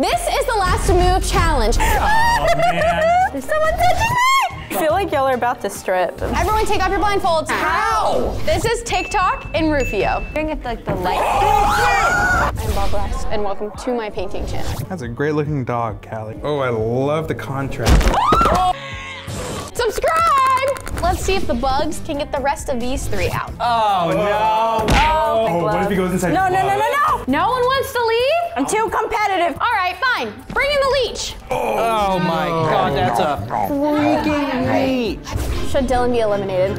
This is the last move challenge. Oh, man. Someone touching me! I feel like y'all are about to strip. Everyone take off your blindfolds. How? This is TikTok and Rufio. Bring it like the light. I'm Bob Ross, and welcome to my painting channel. That's a great looking dog, Callie. Oh, I love the contrast. Subscribe! Let's see if the bugs can get the rest of these three out. Oh, no. Oh, oh what if he goes inside? No, no, no, no, no! No one wants to leave? I'm too competitive. All right, fine. Bring in the leech. Oh, my God, that's a freaking reach. Should Dylan be eliminated?